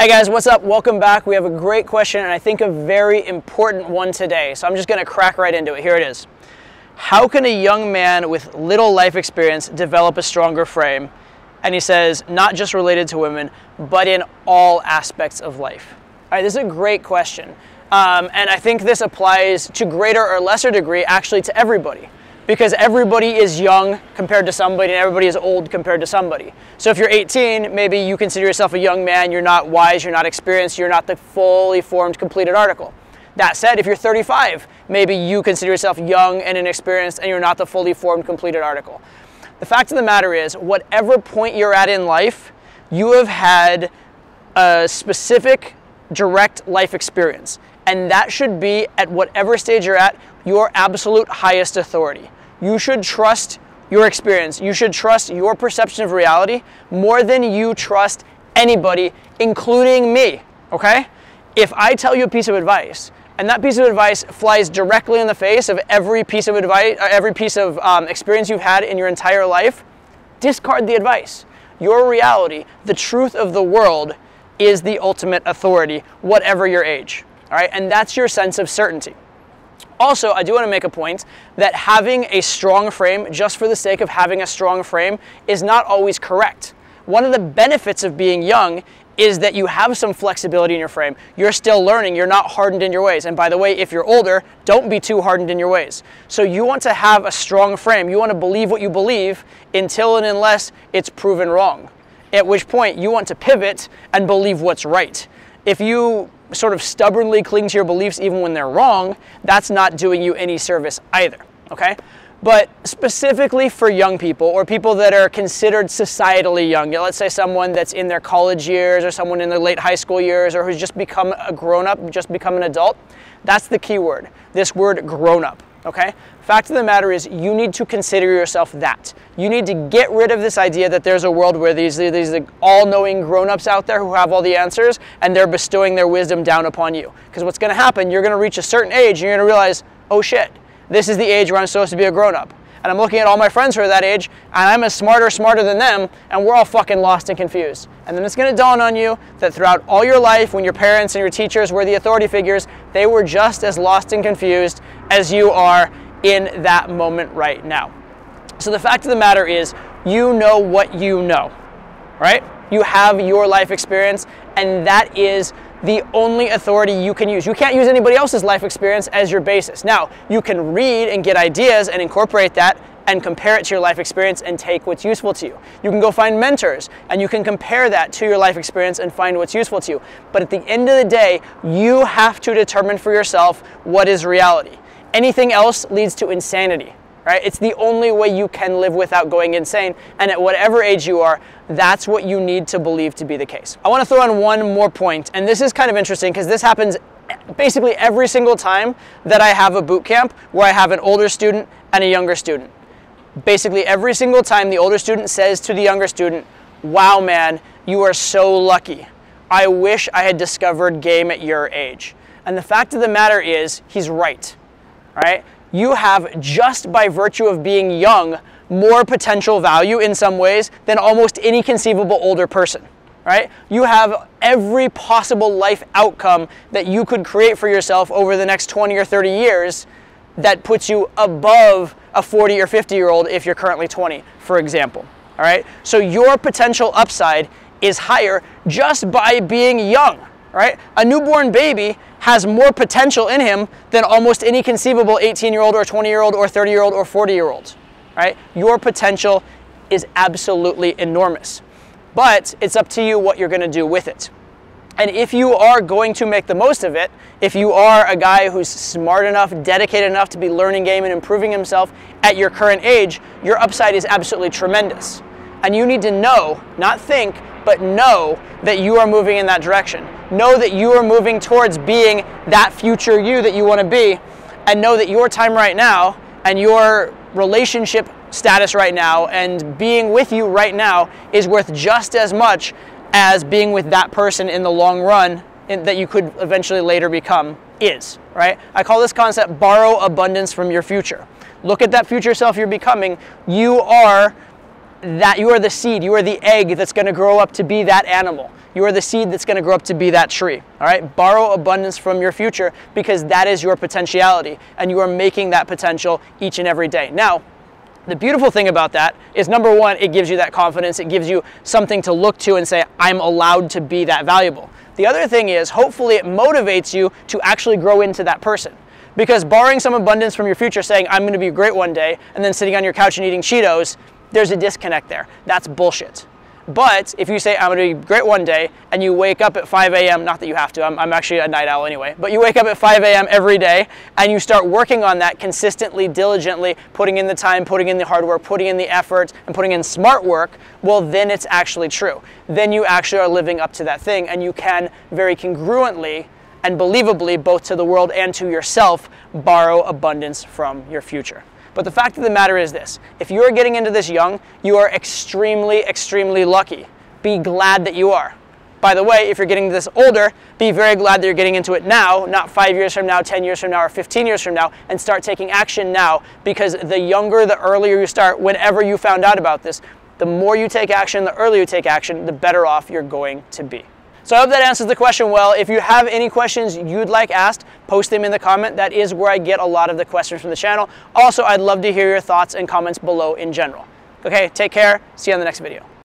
Hey guys, what's up? Welcome back. We have a great question and I think a very important one today. So I'm just going to crack right into it. Here it is. How can a young man with little life experience develop a stronger frame? And he says, not just related to women, but in all aspects of life. All right, this is a great question. Um, and I think this applies to greater or lesser degree actually to everybody because everybody is young compared to somebody and everybody is old compared to somebody. So if you're 18, maybe you consider yourself a young man, you're not wise, you're not experienced, you're not the fully formed, completed article. That said, if you're 35, maybe you consider yourself young and inexperienced and you're not the fully formed, completed article. The fact of the matter is, whatever point you're at in life, you have had a specific direct life experience. And that should be, at whatever stage you're at, your absolute highest authority. You should trust your experience. You should trust your perception of reality more than you trust anybody, including me, okay? If I tell you a piece of advice, and that piece of advice flies directly in the face of every piece of advice, uh, every piece of um, experience you've had in your entire life, discard the advice. Your reality, the truth of the world, is the ultimate authority, whatever your age. All right, and that's your sense of certainty. Also, I do want to make a point that having a strong frame just for the sake of having a strong frame is not always correct. One of the benefits of being young is that you have some flexibility in your frame. You're still learning, you're not hardened in your ways. And by the way, if you're older, don't be too hardened in your ways. So you want to have a strong frame. You want to believe what you believe until and unless it's proven wrong. At which point you want to pivot and believe what's right. If you sort of stubbornly cling to your beliefs even when they're wrong, that's not doing you any service either, okay? But specifically for young people or people that are considered societally young, let's say someone that's in their college years or someone in their late high school years or who's just become a grown up, just become an adult, that's the key word. This word grown up okay? Fact of the matter is you need to consider yourself that. You need to get rid of this idea that there's a world where these, these all-knowing grown-ups out there who have all the answers and they're bestowing their wisdom down upon you. Because what's gonna happen, you're gonna reach a certain age and you're gonna realize, oh shit, this is the age where I'm supposed to be a grown-up. And I'm looking at all my friends who are that age, and I'm as smarter, smarter than them, and we're all fucking lost and confused. And then it's gonna dawn on you that throughout all your life, when your parents and your teachers were the authority figures, they were just as lost and confused as you are in that moment right now. So the fact of the matter is, you know what you know, right? You have your life experience, and that is the only authority you can use. You can't use anybody else's life experience as your basis. Now, you can read and get ideas and incorporate that and compare it to your life experience and take what's useful to you. You can go find mentors and you can compare that to your life experience and find what's useful to you. But at the end of the day, you have to determine for yourself what is reality. Anything else leads to insanity, right? It's the only way you can live without going insane. And at whatever age you are, that's what you need to believe to be the case. I want to throw in one more point, and this is kind of interesting because this happens basically every single time that I have a boot camp where I have an older student and a younger student. Basically every single time the older student says to the younger student, wow man, you are so lucky. I wish I had discovered game at your age. And the fact of the matter is, he's right right? You have, just by virtue of being young, more potential value in some ways than almost any conceivable older person, right? You have every possible life outcome that you could create for yourself over the next 20 or 30 years that puts you above a 40 or 50 year old if you're currently 20, for example, all right? So your potential upside is higher just by being young, right? A newborn baby has more potential in him than almost any conceivable 18 year old or 20 year old or 30 year old or 40 year old, right? Your potential is absolutely enormous. But it's up to you what you're going to do with it. And if you are going to make the most of it, if you are a guy who's smart enough, dedicated enough to be learning game and improving himself at your current age, your upside is absolutely tremendous. And you need to know, not think, but know that you are moving in that direction. Know that you are moving towards being that future you that you want to be, and know that your time right now and your relationship status right now and being with you right now is worth just as much as being with that person in the long run in, that you could eventually later become is, right? I call this concept borrow abundance from your future. Look at that future self you're becoming. You are that you are the seed, you are the egg that's going to grow up to be that animal. You are the seed that's going to grow up to be that tree. All right? Borrow abundance from your future because that is your potentiality and you are making that potential each and every day. Now, the beautiful thing about that is number one, it gives you that confidence. It gives you something to look to and say, I'm allowed to be that valuable. The other thing is, hopefully, it motivates you to actually grow into that person. Because borrowing some abundance from your future, saying, I'm going to be great one day, and then sitting on your couch and eating Cheetos, there's a disconnect there. That's bullshit. But if you say, I'm to be great one day, and you wake up at 5 a.m., not that you have to, I'm, I'm, actually a night owl anyway, but you wake up at 5 a.m. every day and you start working on that consistently, diligently, putting in the time, putting in the hard work, putting in the effort, and putting in smart work, well, then it's actually true. Then you actually are living up to that thing, and you can very congruently and believably, both to the world and to yourself, borrow abundance from your future. But the fact of the matter is this if you're getting into this young, you are extremely, extremely lucky. Be glad that you are. By the way, if you're getting this older, be very glad that you're getting into it now, not five years from now, 10 years from now, or 15 years from now, and start taking action now because the younger, the earlier you start, whenever you found out about this, the more you take action, the earlier you take action, the better off you're going to be. So I hope that answers the question well. If you have any questions you'd like asked, post them in the comment. That is where I get a lot of the questions from the channel. Also, I'd love to hear your thoughts and comments below in general. Okay, take care. See you on the next video.